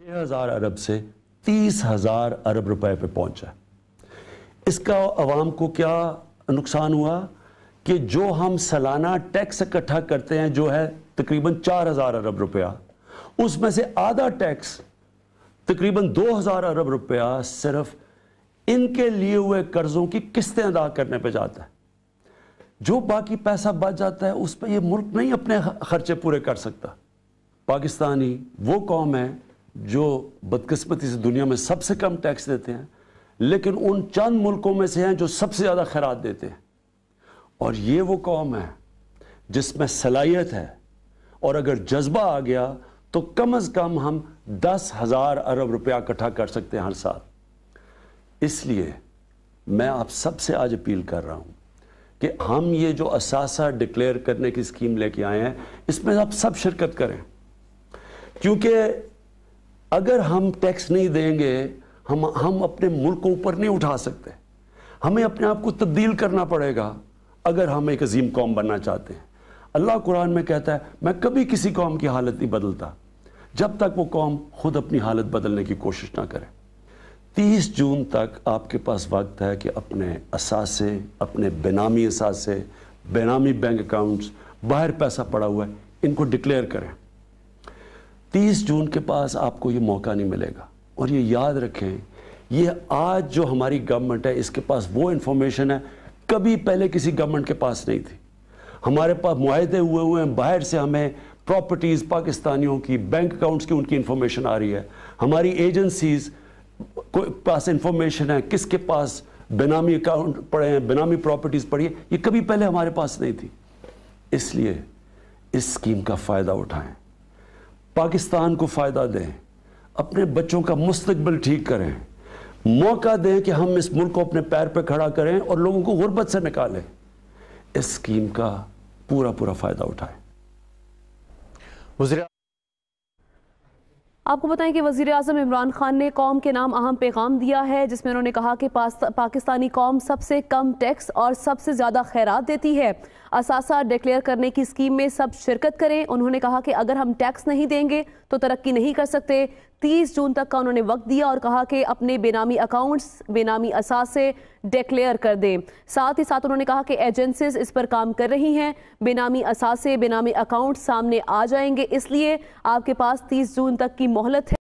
چھ ہزار ارب سے تیس ہزار ارب روپے پہ پہنچا۔ اس کا عوام کو کیا نقصان ہوا کہ جو ہم سالانہ ٹیکس اکٹھا کرتے ہیں جو ہے تقریباً چار ہزار ارب روپیہ، اس میں سے آدھا ٹیکس تقریباً دو ہزار ارب روپیہ صرف ان کے لیے ہوئے قرضوں کی قسطیں ادا کرنے پہ جاتا ہے۔ جو باقی پیسہ بچ جاتا ہے، اس پہ یہ ملک نہیں اپنے خرچے پورے کر سکتا۔ پاکستانی وہ قوم ہے جو بدقسمتی سے دنیا میں سب سے کم ٹیکس دیتے ہیں، لیکن ان چند ملکوں میں سے ہیں جو سب سے زیادہ خیرات دیتے ہیں۔ اور یہ وہ قوم ہے جس میں صلاحیت ہے۔ اور اگر جذبہ آ گیا تو کم از کم ہم دس ہزار ارب روپیہ اکٹھا کر سکتے ہیں ہر سال۔ اس لیے میں آپ سب سے آج اپیل کر رہا ہوں کہ ہم یہ جو اثاثہ ڈکلیئر کرنے کی اسکیم لے کے آئے ہیں، اس میں آپ سب شرکت کریں۔ کیونکہ اگر ہم ٹیکس نہیں دیں گے، ہم ہم اپنے ملک کو اوپر نہیں اٹھا سکتے۔ ہمیں اپنے آپ کو تبدیل کرنا پڑے گا اگر ہم ایک عظیم قوم بننا چاہتے ہیں۔ اللہ قرآن میں کہتا ہے، میں کبھی کسی قوم کی حالت نہیں بدلتا۔ جب تک وہ قوم خود اپنی حالت بدلنے کی کوشش نہ کرے۔ تیس جون تک آپ کے پاس وقت ہے کہ اپنے اثاثے، اپنے بینامی اثاثے، بینامی بینک اکاؤنٹس، باہر پیسہ پڑا ہوا ہے، ان کو ڈکلیئر کریں۔ تیس جون کے پاس آپ کو یہ موقع نہیں ملے گا۔ اور یہ یاد رکھیں، یہ آج جو ہماری گورنمنٹ ہے، اس کے پاس وہ انفارمیشن ہے، کبھی پہلے کسی گورنمنٹ کے پاس نہیں تھی۔ ہمارے پاس معاہدے ہوئے ہوئے ہیں، باہر سے ہمیں پراپرٹیز پاکستانیوں کی بینک اکاؤنٹس کی ان کی انفارمیشن آ رہی ہے۔ ہماری ایجنسیز پاس انفارمیشن ہے، کس کے پاس بینامی اکاؤنٹ پڑے ہیں بینامی پراپرٹیز پڑی ہیں، یہ کبھی پہلے ہمارے پاس نہیں تھی۔ اس لیے اس اسکیم کا فائدہ اٹھائیں۔ پاکستان کو فائدہ دیں، اپنے بچوں کا مستقبل ٹھیک کریں۔ موقع دیں کہ ہم اس ملک کو اپنے پیر پہ کھڑا کریں اور لوگوں کو غربت سے نکالیں۔ اس اسکیم کا پورا پورا فائدہ اٹھائیں۔ وزیر آپ کو بتائیں کہ وزیر اعظم عمران خان نے قوم کے نام اہم پیغام دیا ہے، جس میں انہوں نے کہا کہ پاکستانی قوم سب سے کم ٹیکس اور سب سے زیادہ خیرات دیتی ہے۔ اثاثہ ڈکلیئر کرنے کی اسکیم میں سب شرکت کریں۔ انہوں نے کہا کہ اگر ہم ٹیکس نہیں دیں گے تو ترقی نہیں کر سکتے۔ تیس جون تک کا انہوں نے وقت دیا اور کہا کہ اپنے بینامی اکاؤنٹس، بینامی اثاثے ڈکلیئر کر دیں۔ ساتھ ہی ساتھ انہوں نے کہا کہ ایجنسیز اس پر کام کر رہی ہیں۔ بینامی اثاثے بینامی اکاؤنٹ سامنے آ جائیں گے۔ اس لیے آپ کے پاس تیس جون تک کی مہلت ہے